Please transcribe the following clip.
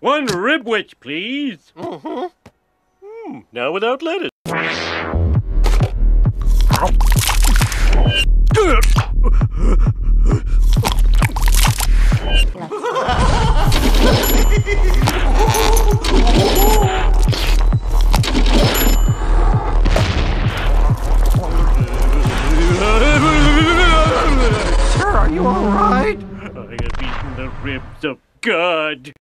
One ribwich, please. Mm-hmm. Mm, now without lettuce. Sir, are you all right? I have eaten the ribs of God.